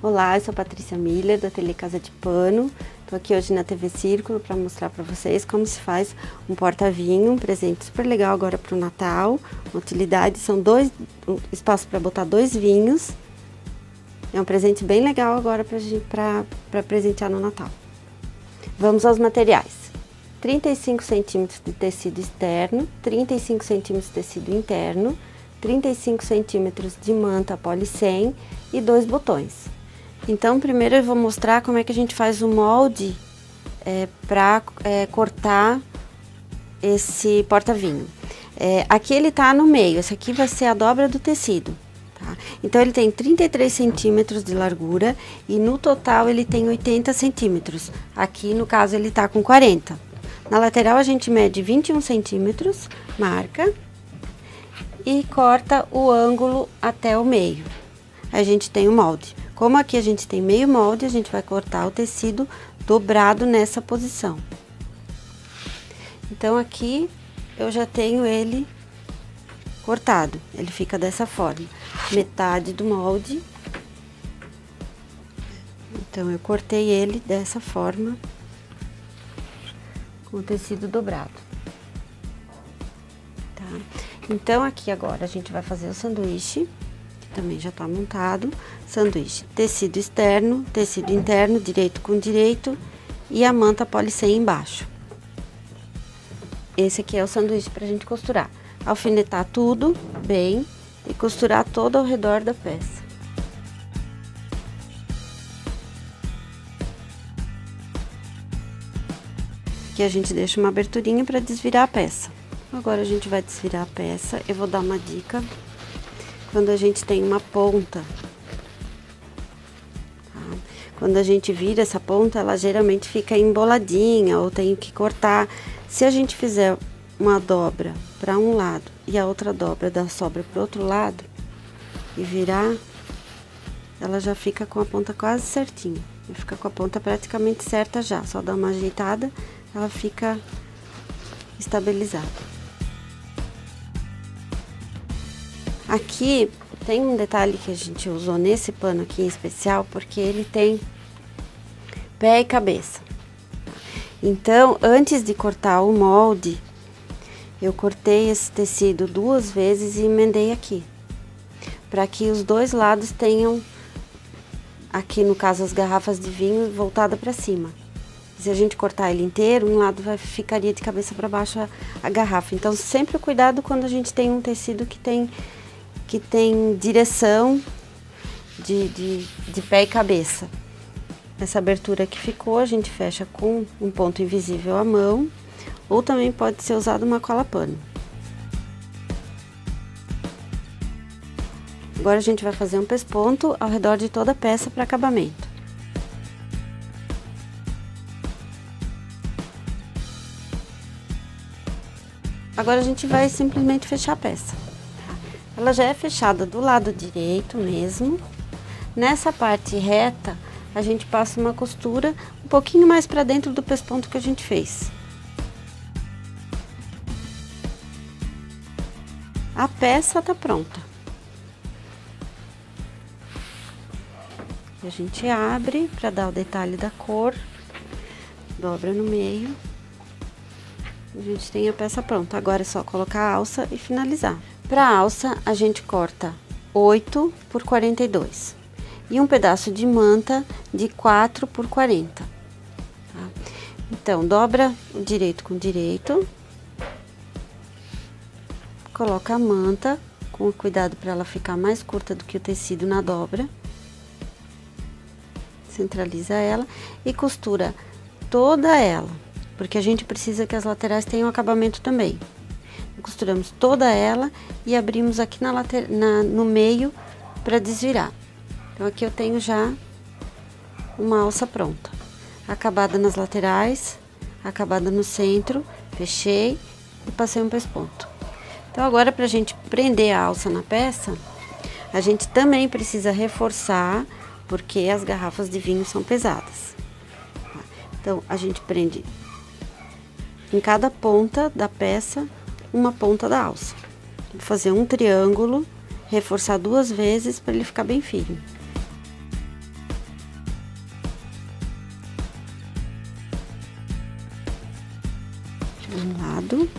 Olá, eu sou Patrícia Miller, da Tele Casa de Pano. Estou aqui hoje na TV Círculo para mostrar para vocês como se faz um porta-vinho, um presente super legal agora para o Natal. Uma utilidade, são dois, um espaço para botar dois vinhos. É um presente bem legal agora para presentear no Natal. Vamos aos materiais. 35 centímetros de tecido externo, 35 centímetros de tecido interno, 35 centímetros de manta policem e dois botões. Então, primeiro eu vou mostrar como é que a gente faz o molde é, para é, cortar esse porta-vinho. É, aqui ele tá no meio, esse aqui vai ser a dobra do tecido. Tá? Então, ele tem 33 centímetros de largura e no total ele tem 80 centímetros. Aqui, no caso, ele tá com 40. Na lateral, a gente mede 21 centímetros, marca, e corta o ângulo até o meio. A gente tem o molde. Como aqui a gente tem meio molde, a gente vai cortar o tecido dobrado nessa posição. Então, aqui eu já tenho ele cortado. Ele fica dessa forma. Metade do molde. Então, eu cortei ele dessa forma, com o tecido dobrado. Tá? Então, aqui agora a gente vai fazer o sanduíche também já tá montado. Sanduíche, tecido externo, tecido interno, direito com direito e a manta policem embaixo. Esse aqui é o sanduíche pra gente costurar. Alfinetar tudo bem e costurar todo ao redor da peça. Aqui a gente deixa uma aberturinha para desvirar a peça. Agora a gente vai desvirar a peça. Eu vou dar uma dica quando a gente tem uma ponta. Tá? Quando a gente vira essa ponta, ela geralmente fica emboladinha ou tem que cortar. Se a gente fizer uma dobra para um lado e a outra dobra da sobra para o outro lado e virar, ela já fica com a ponta quase certinha. Fica com a ponta praticamente certa já, só dá uma ajeitada, ela fica estabilizada. Aqui tem um detalhe que a gente usou nesse pano aqui em especial, porque ele tem pé e cabeça. Então, antes de cortar o molde, eu cortei esse tecido duas vezes e emendei aqui. Para que os dois lados tenham, aqui no caso as garrafas de vinho, voltada para cima. Se a gente cortar ele inteiro, um lado vai, ficaria de cabeça para baixo a, a garrafa. Então, sempre cuidado quando a gente tem um tecido que tem que tem direção de, de, de pé e cabeça. Essa abertura que ficou, a gente fecha com um ponto invisível à mão, ou também pode ser usado uma cola pano. Agora a gente vai fazer um pesponto ao redor de toda a peça para acabamento. Agora a gente vai simplesmente fechar a peça. Ela já é fechada do lado direito mesmo. Nessa parte reta, a gente passa uma costura um pouquinho mais para dentro do pesponto que a gente fez. A peça tá pronta. A gente abre para dar o detalhe da cor, dobra no meio. A gente tem a peça pronta. Agora é só colocar a alça e finalizar. Para a alça, a gente corta 8 por 42 e um pedaço de manta de 4 por 40. Tá? Então, dobra o direito com direito, coloca a manta com cuidado para ela ficar mais curta do que o tecido na dobra, centraliza ela e costura toda ela, porque a gente precisa que as laterais tenham acabamento também costuramos toda ela e abrimos aqui na, na no meio para desvirar. Então aqui eu tenho já uma alça pronta. Acabada nas laterais, acabada no centro, fechei e passei um pesponto. Então agora para a gente prender a alça na peça, a gente também precisa reforçar, porque as garrafas de vinho são pesadas. Então a gente prende em cada ponta da peça uma ponta da alça. Vou fazer um triângulo, reforçar duas vezes para ele ficar bem firme. De um lado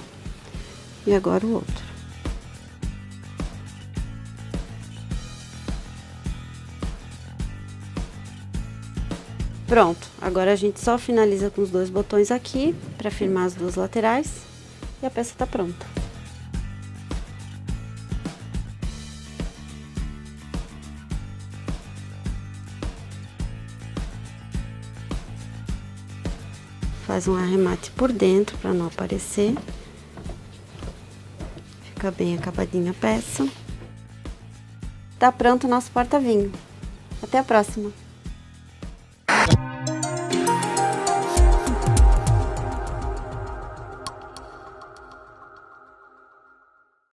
e agora o outro. Pronto, agora a gente só finaliza com os dois botões aqui para firmar as duas laterais e a peça tá pronta. Faz um arremate por dentro para não aparecer. Fica bem acabadinha a peça. Tá pronto o nosso porta-vinho. Até a próxima!